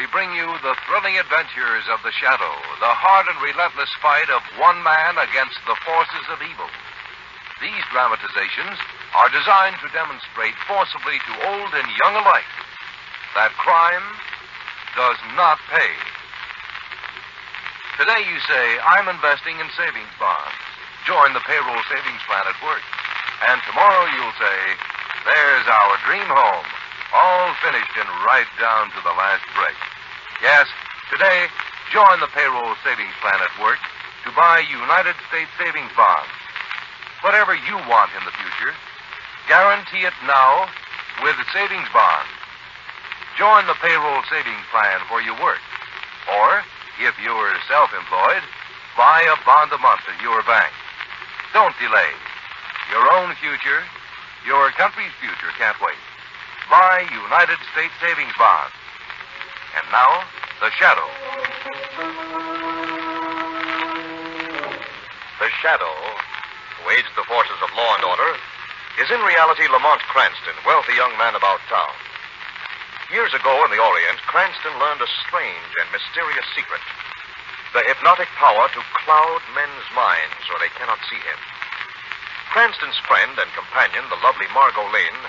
we bring you the thrilling adventures of the Shadow, the hard and relentless fight of one man against the forces of evil. These dramatizations are designed to demonstrate forcibly to old and young alike that crime does not pay. Today you say, I'm investing in savings bonds. Join the payroll savings plan at work. And tomorrow you'll say, there's our dream home, all finished and right down to the last brick. Yes, today, join the payroll savings plan at work to buy United States savings bonds. Whatever you want in the future, guarantee it now with savings bonds. Join the payroll savings plan for your work. Or, if you're self-employed, buy a bond a month at your bank. Don't delay. Your own future, your country's future can't wait. Buy United States savings bonds. And now, the shadow. The shadow, who aids the forces of law and order, is in reality Lamont Cranston, wealthy young man about town. Years ago in the Orient, Cranston learned a strange and mysterious secret the hypnotic power to cloud men's minds so they cannot see him. Cranston's friend and companion, the lovely Margot Lane,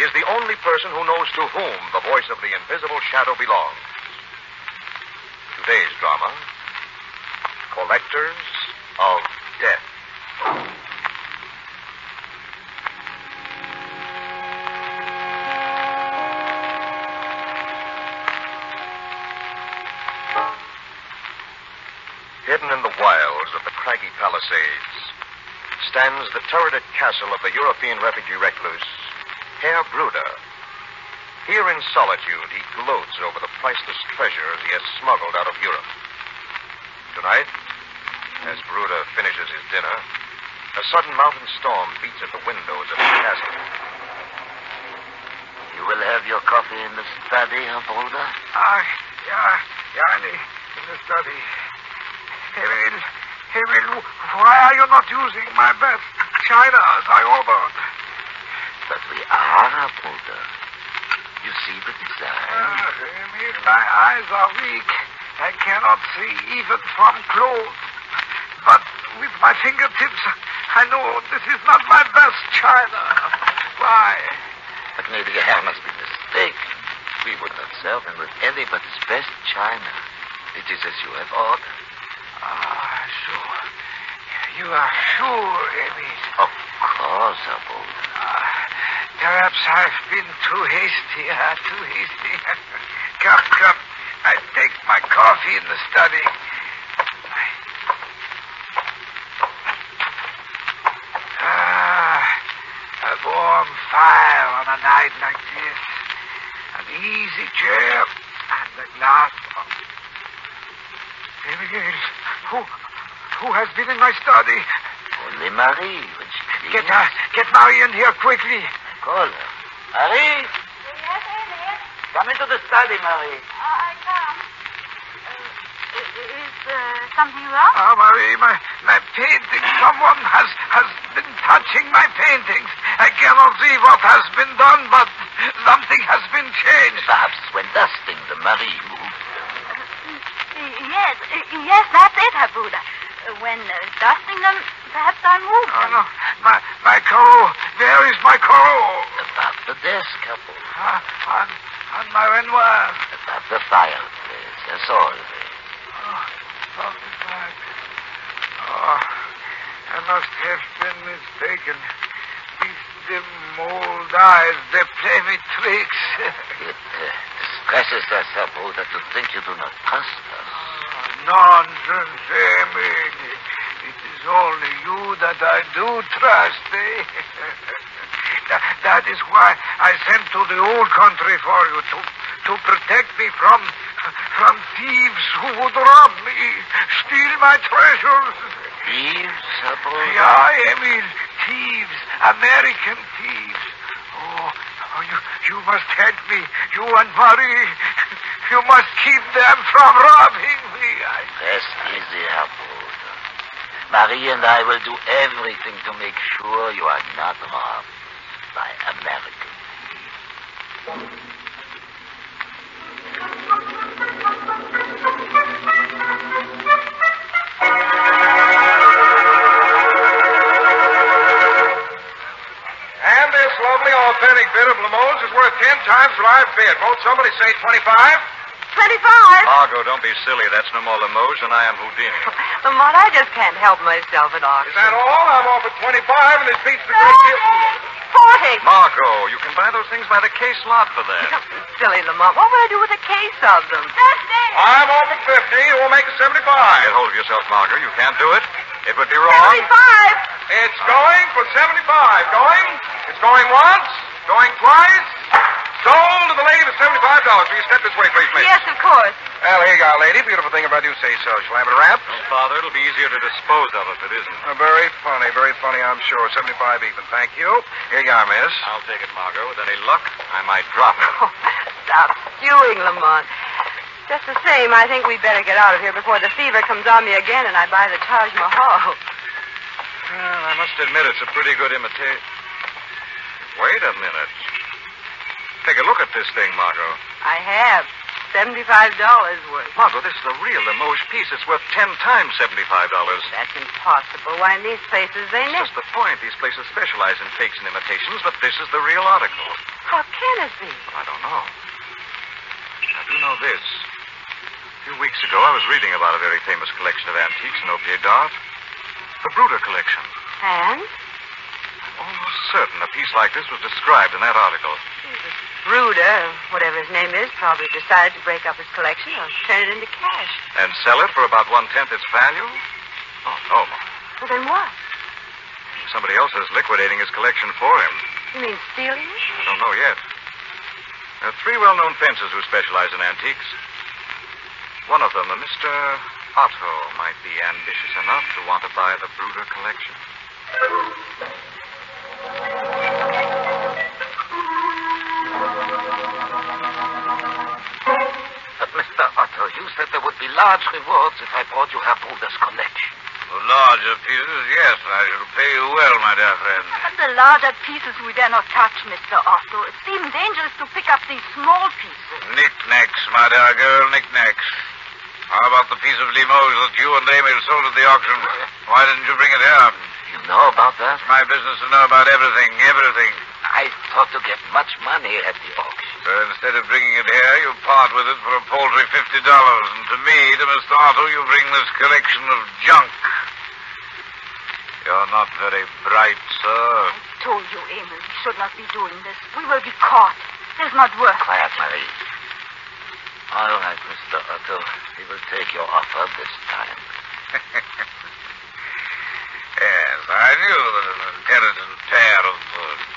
is the only person who knows to whom the voice of the invisible shadow belongs. Today's drama Collectors of Death. Hidden in the wilds of the craggy Palisades stands the turreted castle of the European refugee recluse, Herr Bruder. Here in solitude, he gloats over the priceless treasures he has smuggled out of Europe. Tonight, as Bruder finishes his dinner, a sudden mountain storm beats at the windows of the castle. You will have your coffee in the study, Herr Bruder? Ah, yeah, yeah, in the, in the study. Emil, Emil, why are you not using my best china as I ordered? But we are, Bruder. You see the design? Ah, Emil, my eyes are weak. I cannot see even from close. But with my fingertips, I know this is not my best china. Why? But gnädige Herr must be mistaken. We would not serve him with anybody's best china. It is as you have ordered. Ah, sure. You are sure, Emil. Of course. Ah, perhaps I've been too hasty. Ah, too hasty. come, come. I take my coffee in the study. Ah, a warm fire on a night like this. An easy chair and a glass of... Emil, who, who has been in my study? Only Marie, when she cleans. Get her, get Marie in here quickly. Call her. Marie, Yes, Emil. come into the study, Marie. I come. Uh, is uh, something wrong? Ah, Marie, my, my painting. Someone has, has been touching my paintings. I cannot see what has been done, but something has been changed. Perhaps when dusting the Marie moved. Yes, uh, yes, that's it, Herr Bruder. Uh, When uh, dusting them, perhaps I moved Oh, them. no. My, my Corot. Where is my Corot? Above the desk, Herr Bruder. Ah, on, on my Renoir. Above the fireplace, as always. Oh, of the fact. Oh, I must have been mistaken. These dim mold eyes, they play me tricks. It uh, distresses us, Herr Bruder, to think you do not trust us. Nonsense, Emil. It is only you that I do trust, eh? That- is why I sent to the old country for you, to, to protect me from, from thieves who would rob me, steal my treasures. Thieves, Bruder? Yeah, Emil, thieves, American thieves. Oh, oh you, you must help me, you and Marie. You must keep them from robbing me. I... Rest easy, Herr Bruder. Marie and I will do everything to make sure you are not robbed by Americans. authentic bit of Limoges is worth ten times what I've bid. Won't somebody say 25? Twenty-five. Margot, don't be silly. That's no more Limoges than I am Houdini. Lamont, I just can't help myself at all. Is that all? I'm off at 25, and this beats the great deal. Forty. Margot, you can buy those things by the case lot for that. Silly Lamont. What would I do with a case of them? Fifty. I'm off at 50. We'll make it 75. Get hold of yourself, Margot. You can't do it. It would be wrong. Seventy-five. It's going for 75. Going? It's going once, going twice. Sold to the lady for $75. Will you step this way, please, miss? Yes, of course. Well, here you go, lady. Beautiful thing if I do say so. Shall I have it wrapped? Oh, Father, it'll be easier to dispose of if it isn't. Uh, very funny, very funny, I'm sure. 75 even. Thank you. Here you are, miss. I'll take it, Margot. With any luck, I might drop it. Oh, stop stewing, Lamont. Just the same, I think we'd better get out of here before the fever comes on me again and I buy the Taj Mahal. Well, I must admit it's a pretty good imitation. Wait a minute. Take a look at this thing, Margot. I have. Seventy-five dollars worth. Margot, this is a real Limoges piece. It's worth ten times seventy-five dollars. That's impossible. Why, in these places they That's never... just the point. These places specialize in fakes and imitations, but this is the real article. How can it be? I don't know. I do know this. A few weeks ago, I was reading about a very famous collection of antiques in objets d'art. The Bruder collection. And? I'm almost certain a piece like this was described in that article. Whatever his name is, probably decided to break up his collection or turn it into cash. And sell it for about one-tenth its value? Oh, no. Well, then what? Somebody else is liquidating his collection for him. You mean stealing it? I don't know yet. There are three well-known fencers who specialize in antiques. One of them, a Mr. Otto, might be ambitious enough to want to buy the Bruder collection. Otto, you said there would be large rewards if I brought you Herr Bruder's collection. For larger pieces, yes, I shall pay you well, my dear friend. But the larger pieces we dare not touch, Mr. Otto. It seems dangerous to pick up these small pieces. Knickknacks, my dear girl, knickknacks. How about the piece of Limoges that you and Emil sold at the auction? Why didn't you bring it here? You know about that? It's my business to know about everything, everything. I thought to get much money at the auction. So instead of bringing it here, you part with it for a paltry fifty dollars. And to me, to Mr. Otto, you bring this collection of junk. You're not very bright, sir. I told you, Emil, we should not be doing this. We will be caught. It is not worth Quiet, Marie. All right, Mr. Otto. We will take your offer this time. Yes, I knew that an intelligent pair of uh,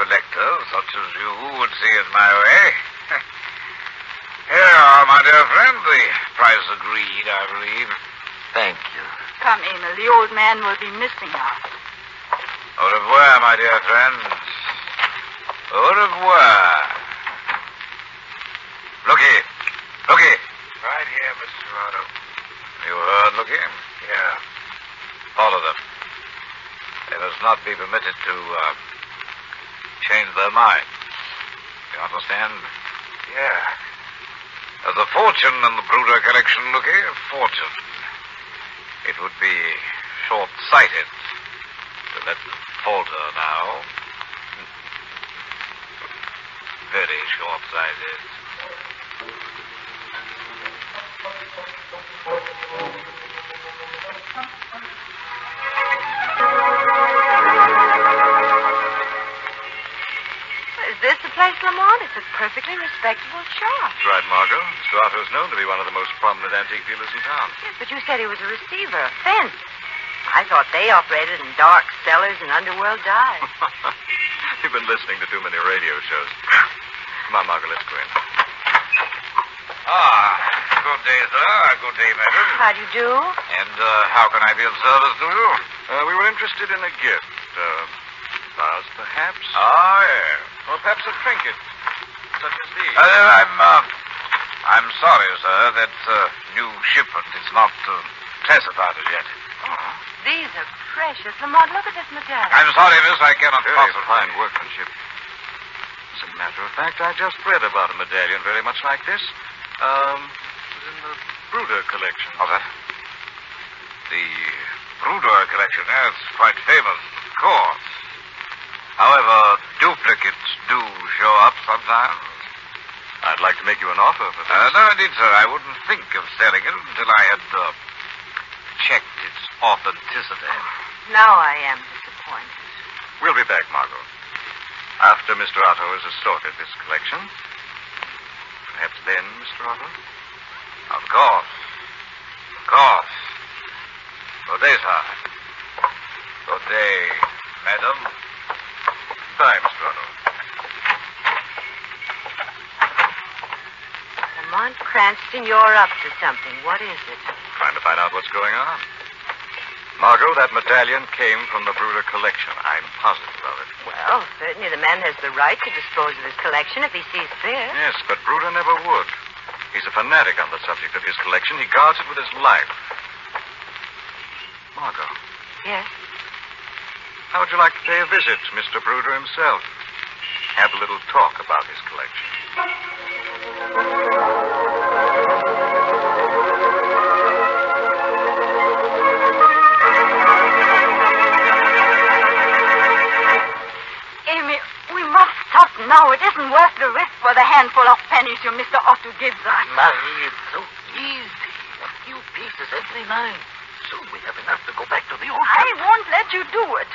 collectors such as you would see it my way. Here are, my dear friend. The price agreed, I believe. Thank you. Come, Emil. The old man will be missing us. Au revoir, my dear friends. Au revoir. Looky. Looky. Right here, Mr. Otto. You heard, Looky? Yeah. All of them. They must not be permitted to uh, change their minds. You understand? Yeah. Uh, There's a fortune in the Bruder collection, Looky. A fortune. It would be short-sighted to let them falter now. Very short-sighted. Place, Lamont? It's a perfectly respectable shop. That's right, Margot. Mr. Otto is known to be one of the most prominent antique dealers in town. Yes, but you said he was a receiver, a fence. I thought they operated in dark cellars and underworld dives. You've been listening to too many radio shows. Come on, Margot, let's go in. Ah, good day, sir. Good day, madam. How do you do? And uh, how can I be of service to you? Uh, we were interested in a gift. Uh, vase, perhaps? Ah, yes. Or perhaps a trinket, such as these. Uh, I'm, uh, I'm sorry, sir, that uh, new shipment is not uh, classified as yet. Oh, these are precious. Lamont, look at this medallion. I'm sorry, miss, I cannot Very possibly. fine workmanship. As a matter of fact, I just read about a medallion very much like this. Um, it was in the Bruder collection. What's that? The Bruder collection, yes, quite famous, of course. However, duplicates to make you an offer for this. Uh, no, indeed, sir. I wouldn't think of selling it until I had uh, checked its authenticity. Now I am disappointed. We'll be back, Margot. After Mr. Otto has assorted this collection. Perhaps then, Mr. Otto? Of course. Of course. Good day, sir. Good day, madam. Goodbye, Mr. Otto. Lamont Cranston, you're up to something. What is it? Trying to find out what's going on. Margot, that medallion came from the Bruder collection. I'm positive of it. Well, certainly the man has the right to dispose of his collection if he sees fit. Yes, but Bruder never would. He's a fanatic on the subject of his collection. He guards it with his life. Margot, Yes. how would you like to pay a visit to Mr. Bruder himself? Have a little talk about his collection. Gives us. Marie, it's so easy. A few pieces every night. Soon we have enough to go back to the old I won't let you do it.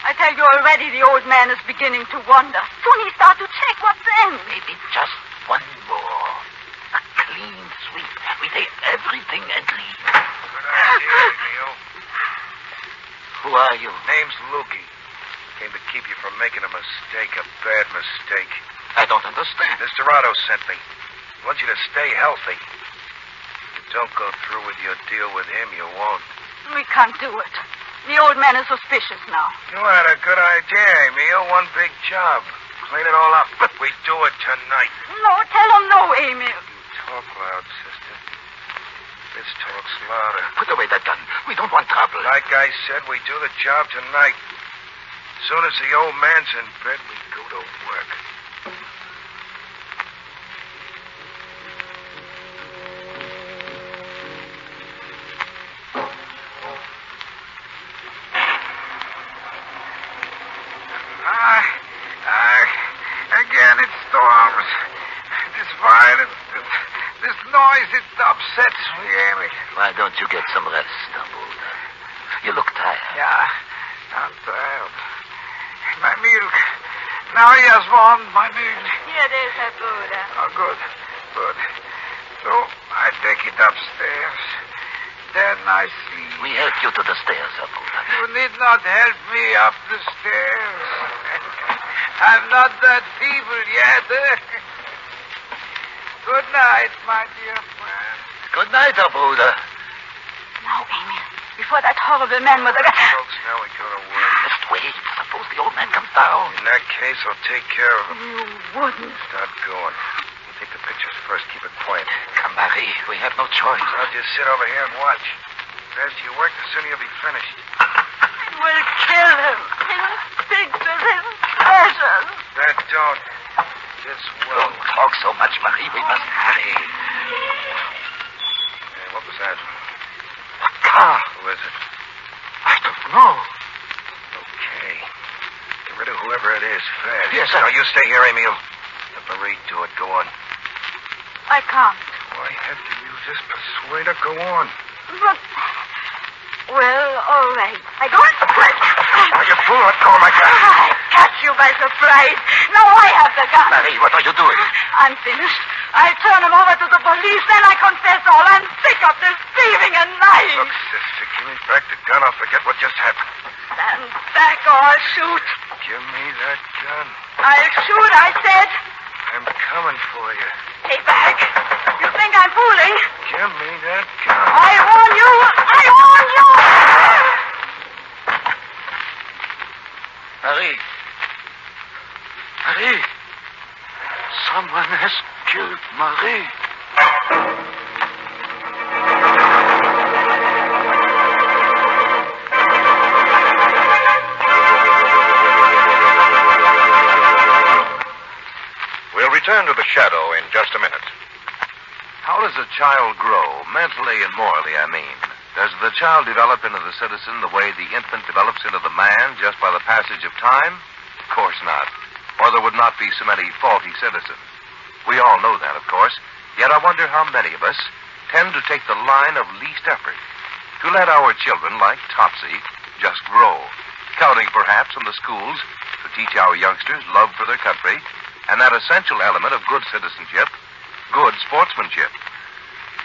I tell you already the old man is beginning to wonder. Soon he start to check what's in. Maybe just one more. A clean sweep. We take everything and leave. Good idea, Emil. Who are you? Name's Lukey. Came to keep you from making a mistake, a bad mistake. I don't understand. Mr. Otto sent me. He want you to stay healthy. If you don't go through with your deal with him, you won't. We can't do it. The old man is suspicious now. You had a good idea, Emil. One big job. Clean it all up. But we do it tonight. No, tell him no, Emil. Talk loud, sister. This talks louder. Put away that gun. We don't want trouble. Like I said, we do the job tonight. As soon as the old man's in bed, we go to work. Ah, ah, again it storms. This violence, this, this noise, it upsets me, Emil. Why don't you get some rest, Herr Bruder? You look tired. Yeah, I'm tired. My milk. Now he has one, my milk. Here it is, Herr Bruder. Oh, good, good. So I take it upstairs. Then I sleep. You to the stairs, Herr Bruder. You need not help me up the stairs. I'm not that feeble yet. Good night, my dear friend. Good night, Herr Bruder. Now, Emil, before that horrible man with the gun. Folks, now we go to work. Just wait. Suppose the old man comes down. In that case, I'll take care of him. You wouldn't. Stop going. You take the pictures first. Keep it quiet. Come, Marie. We have no choice. I'll just sit over here and watch. The faster you work, the sooner you'll be finished. We'll kill him. His pictures, his treasures. That don't. This will. Don't talk so much, Marie. We must hurry. Hey, what was that? A car. Who is it? I don't know. Okay. Get rid of whoever it is fast. Yes, sir. Now, you stay here, Emil. Let Marie do it. Go on. I can't. Oh, Why have to use this persuader? Go on. But. Well, all right. I go on. Now, you fool. Let go of my gun. I catch you by surprise. Now I have the gun. Marie, what are you doing? I'm finished. I turn him over to the police, then I confess all. I'm sick of this thieving and lying. Look, sister, give me back the gun. I'll forget what just happened. Stand back or I'll shoot. Give me that gun. I'll shoot, I said. I'm coming for you. Take back. You think I'm fooling? Give me that gun. I warn you. I warn you. Marie. Marie. Someone has killed Marie. We'll return to the shadow in just a minute. How does a child grow, mentally and morally, I mean? Does the child develop into the citizen the way the infant develops into the man just by the passage of time? Of course not. Or there would not be so many faulty citizens. We all know that, of course. Yet I wonder how many of us tend to take the line of least effort. To let our children, like Topsy, just grow. Counting perhaps on the schools to teach our youngsters love for their country and that essential element of good citizenship, good sportsmanship.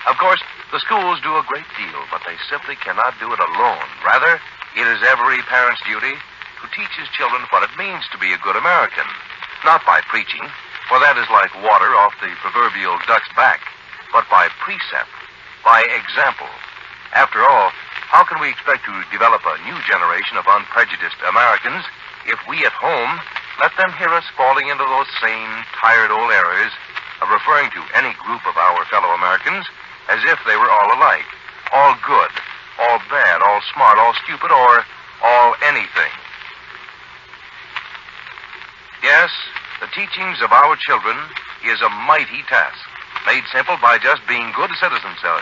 Of course, the schools do a great deal, but they simply cannot do it alone. Rather, it is every parent's duty to teach his children what it means to be a good American. Not by preaching, for that is like water off the proverbial duck's back, but by precept, by example. After all, how can we expect to develop a new generation of unprejudiced Americans if we at home let them hear us falling into those same tired old errors of referring to any group of our fellow Americans as if they were all alike, all good, all bad, all smart, all stupid, or all anything? Yes, the teachings of our children is a mighty task, made simple by just being good citizens uh,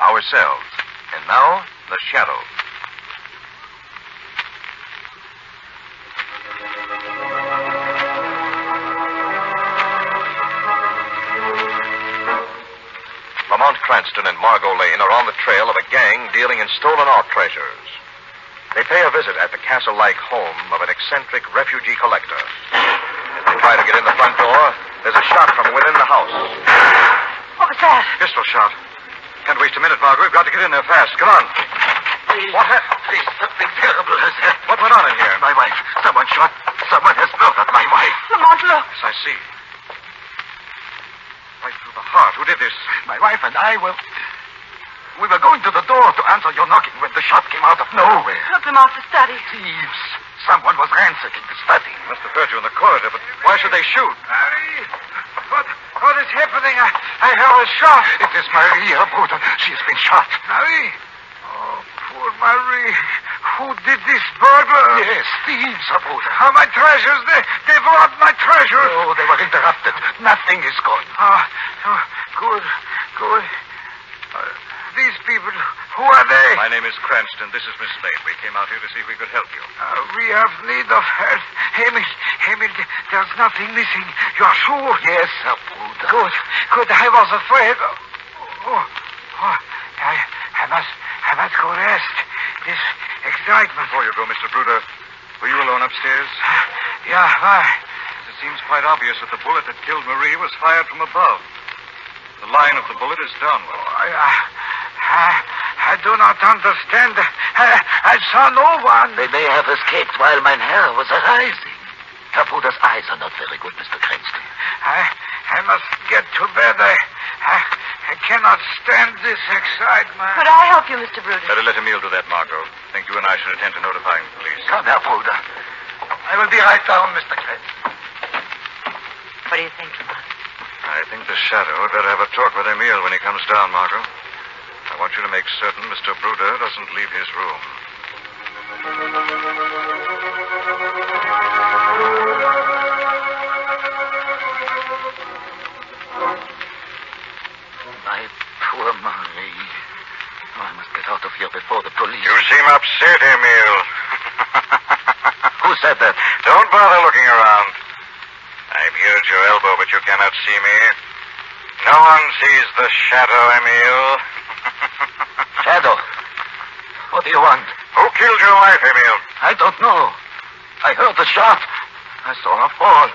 ourselves. And now, the shadow. Cranston and Margot Lane are on the trail of a gang dealing in stolen art treasures. They pay a visit at the castle like home of an eccentric refugee collector. As they try to get in the front door, there's a shot from within the house. What was that? Pistol shot. Can't waste a minute, Margot. We've got to get in there fast. Come on. Please. What happened? Please, something terrible has happened. What went on in here? My wife. Someone shot. Someone has murdered my wife. Lamont, look. Yes, I see. Right through the heart. Who did this? My wife and I were. We were going to the door to answer your knocking when the shot came out of nowhere. Look, Lamont, the study. Thieves. Someone was ransacking the study. Must have heard you in the corridor, but why should they shoot? Marie, what, what is happening? I, I heard a shot. It is Marie, Herr Bruder. She has been shot. Marie? Oh, poor Marie. Who did this burglary? Yes, thieves, Bruder. How my treasures? They, they've robbed my treasures. Oh, they were interrupted. Nothing is gone. Ah, oh, good, good. Uh, these people, who are they? My name is Cranston. This is Miss Lane. We came out here to see if we could help you. Uh, we have need of help. Emil, Emil, there's nothing missing. You're sure? Yes, Bruder. Good, good. I was afraid. Oh, oh, I, I must, I must go rest. This excitement. Before you go, Mr. Bruder, were you alone upstairs? Yeah, why? It seems quite obvious that the bullet that killed Marie was fired from above. The line of the bullet is downward. I, oh, I, I, I do not understand. I, I saw no one. They may have escaped while mein Herr was arising. Herr Bruder's eyes are not very good, Mr. Cranston. I, I must get to bed. I, I, I cannot stand this excitement. Could I help you, Mr. Bruder? Better let Emil do that, Margot. think you and I should attend to notifying the police. Come, Herr Bruder. I will be right down, Mr. Cranston. What do you think, Lamont? I think the shadow had better have a talk with Emil when he comes down, Margot. I want you to make certain Mr. Bruder doesn't leave his room. Here before the police. You seem upset, Emil. Who said that? Don't bother looking around. I'm here at your elbow, but you cannot see me. No one sees the shadow, Emil. Shadow. What do you want? Who killed your wife, Emil? I don't know. I heard the shot. I saw her fall.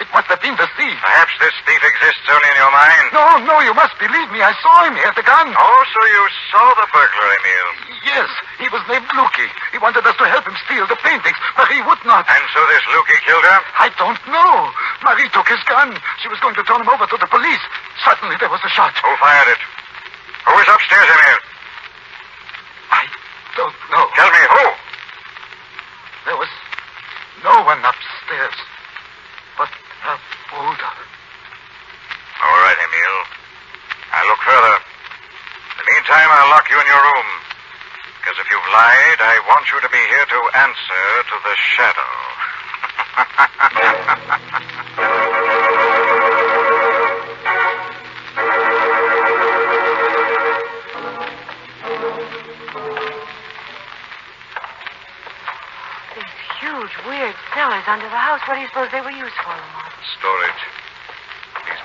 It must have been the thief. Perhaps this thief exists only in your mind. No, no, you must believe me. I saw him. He had the gun. Oh, so you saw the burglar, Emil. Yes, he was named Lukey. He wanted us to help him steal the paintings. Marie would not. And so this Lukey killed her? I don't know. Marie took his gun. She was going to turn him over to the police. Suddenly there was a shot. Who fired it? Who is upstairs, Emil? I don't know. Tell me who. There was no one upstairs but her brother. All right, Emil. I'll look further. In the meantime, I'll lock you in your room. Lied, I want you to be here to answer to the shadow. These huge, weird cellars under the house. What do you suppose they were used for, Lamont? Storage.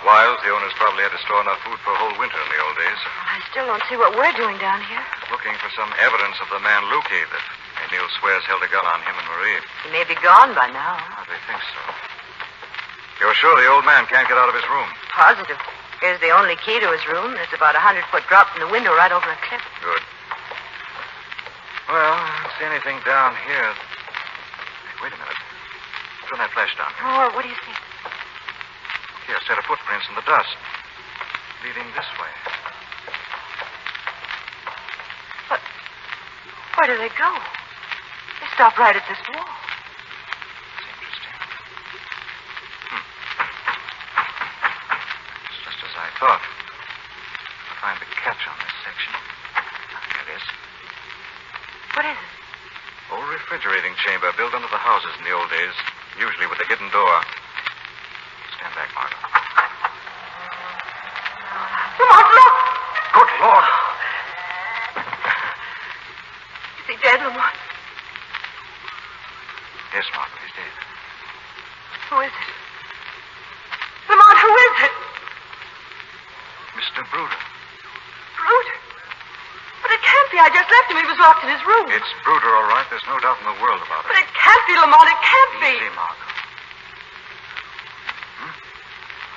Wilds, the owners probably had to store enough food for a whole winter in the old days. I still don't see what we're doing down here. Looking for some evidence of the man Lukey that Emil swears held a gun on him and Marie. He may be gone by now. They think so. You're sure the old man can't get out of his room? Positive. Here's the only key to his room. It's about a hundred foot drop from the window right over a cliff. Good. Well, I don't see anything down here. Wait a minute. Turn that flash down. Oh, what do you see? Here, a set of footprints in the dust. Leading this way. But where do they go? They stop right at this wall. That's interesting. Hmm. It's just as I thought. I'll find the catch on this section. Here it is. What is it? Old refrigerating chamber built under the houses in the old days, usually with a hidden door. Stand back, Margot. Lamont, look! Good Lord! Is he dead, Lamont? Yes, Margot, he's dead. Who is it? Lamont, who is it? Mr. Bruder. Brute? But it can't be. I just left him. He was locked in his room. It's Bruder, all right. There's no doubt in the world about it. But it. it can't be, Lamont. It can't be. Easy, Margot. Hmm?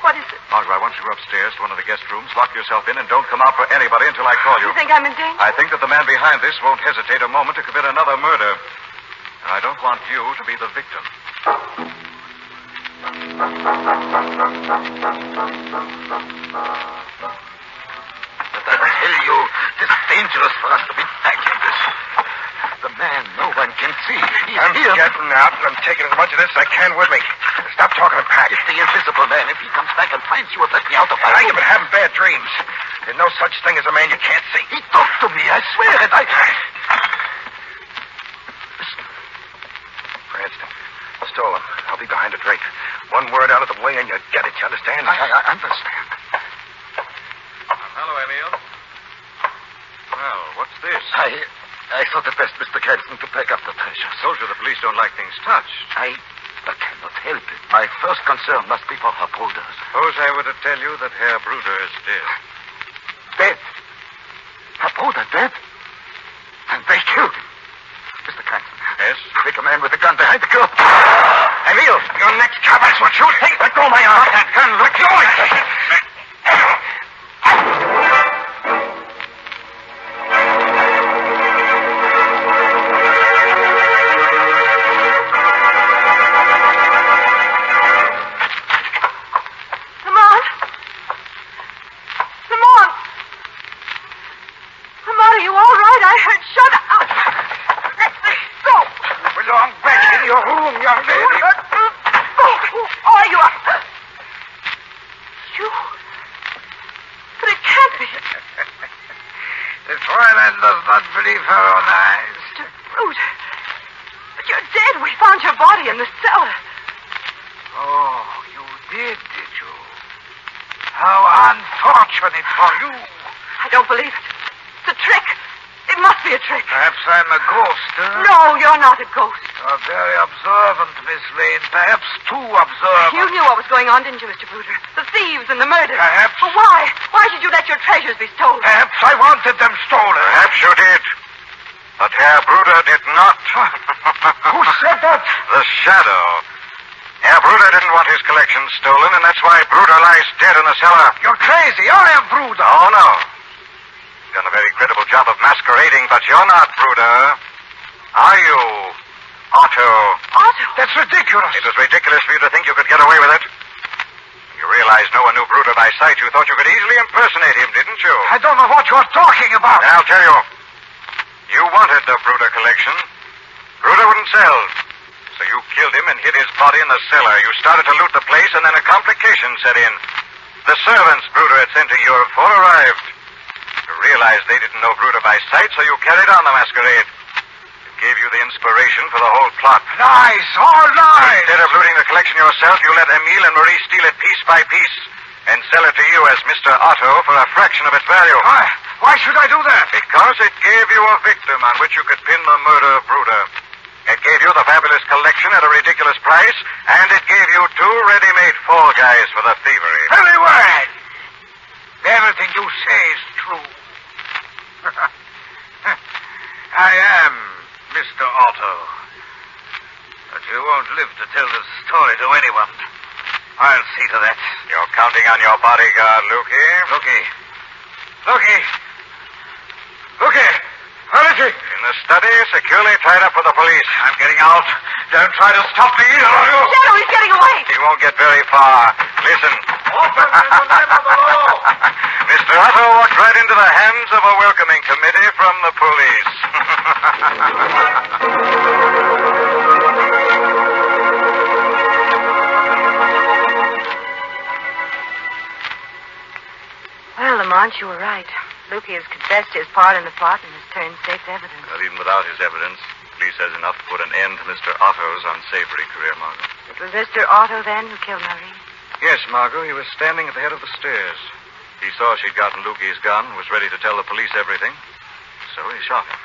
What is it? Margot, I want you go upstairs to one of the guest rooms, lock yourself in, and don't come out for anybody until I call you. You think I'm in danger? I think that the man behind this won't hesitate a moment to commit another murder. And I don't want you to be the victim. But I tell you, it's dangerous for us to be back in this. The man no one can see. He's I'm here. getting out, and I'm taking as much of this as I can with me. Stop talking and pack. It's the invisible man. If he comes back and finds you, let me out of my I have been having bad dreams. There's no such thing as a man you can't see. He talked to me. I swear it. I... Cranston, stolen. I'll be behind a drake. One word out of the way and you get it. You understand? I, I, I understand. Hello, Emil. Well, what's this? I, I thought it best, Mr. Cranston, to pack up the treasures. Told you the police don't like things touched. I but cannot help it. My first concern must be for her brothers. Suppose I were to tell you that Herr Bruder is dead. Dead. Herr Bruder dead? And they killed him. Mr. Cranston. Yes? Quick, a man with a gun behind the curtain. Emil, your next that's what you think. Let go my arm. That gun, let go. Lamont! On, didn't you, Mr. Bruder? The thieves and the murder. Perhaps. But why? Why should you let your treasures be stolen? Perhaps I wanted them stolen. Perhaps you did. But Herr Bruder did not. Who said that? The shadow. Herr Bruder didn't want his collection stolen, and that's why Bruder lies dead in the cellar. You're crazy. I am Bruder. Oh, no. You've done a very credible job of masquerading, but you're not Bruder. Are you, Otto? Otto. That's ridiculous. It was ridiculous for you to think you could get away with it. You realized no one knew Bruder by sight. You thought you could easily impersonate him, didn't you? I don't know what you're talking about. I'll tell you. You wanted the Bruder collection. Bruder wouldn't sell. So you killed him and hid his body in the cellar. You started to loot the place, and then a complication set in. The servants Bruder had sent to Europe for arrived. You realized they didn't know Bruder by sight, so you carried on the masquerade. Gave you the inspiration for the whole plot. Lies, all lies. Instead of looting the collection yourself, you let Emil and Marie steal it piece by piece and sell it to you as Mr. Otto for a fraction of its value. Why? Why should I do that? Because it gave you a victim on which you could pin the murder of Bruder. It gave you the fabulous collection at a ridiculous price, and it gave you two ready-made fall guys for the thievery. Very well. Everything you say is true. I am Mr. Otto. But you won't live to tell the story to anyone. I'll see to that. You're counting on your bodyguard, Lukey? Looky. Looky. Looky. Where is he? In the study, securely tied up for the police. I'm getting out. Don't try to stop me either of you. Shadow, he's getting away. He won't get very far. Listen. Open the name of the law. Mr. Otto walked right into the hands of a welcoming committee from the police. Well, Lamont, you were right. Lukey has confessed his part in the plot and turned state's evidence. But even without his evidence, police has enough to put an end to Mr. Otto's unsavory career, Margot. It was Mr. Otto then who killed Marie. Yes, Margot. He was standing at the head of the stairs. He saw she'd gotten Lukey's gun, was ready to tell the police everything. So he shot him.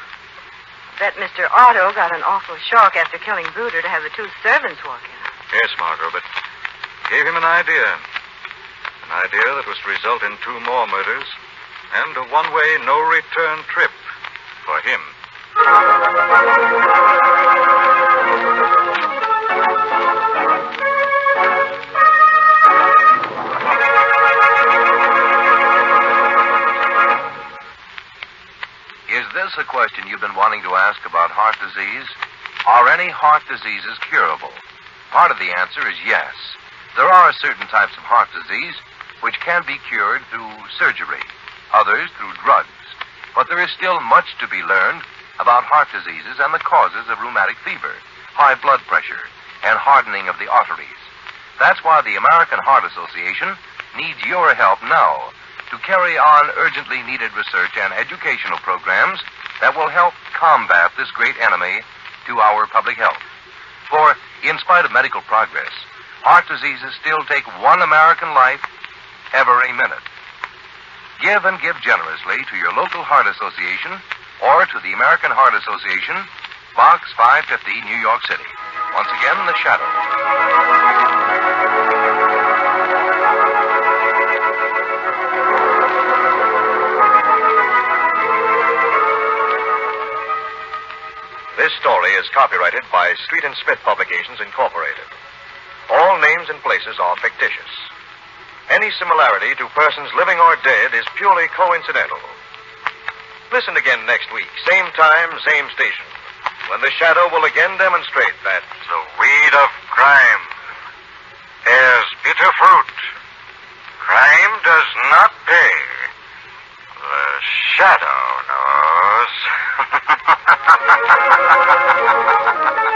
Bet Mr. Otto got an awful shock after killing Bruder to have the two servants walk in. Yes, Margot, but gave him an idea. An idea that was to result in two more murders and a one way, no return trip for him. Is this a question you've been wanting to ask about heart disease? Are any heart diseases curable? Part of the answer is yes. There are certain types of heart disease which can be cured through surgery, others through drugs. But there is still much to be learned about heart diseases and the causes of rheumatic fever, high blood pressure, and hardening of the arteries. That's why the American Heart Association needs your help now to carry on urgently needed research and educational programs that will help combat this great enemy to our public health. For, in spite of medical progress, heart diseases still take one American life every minute. Give and give generously to your local heart association or to the American Heart Association, Box 550, New York City. Once again, The Shadow. This story is copyrighted by Street and Smith Publications, Incorporated. All names and places are fictitious. Any similarity to persons living or dead is purely coincidental. Listen again next week, same time, same station, when the shadow will again demonstrate that the weed of crime bears bitter fruit. Crime does not pay. The shadow knows.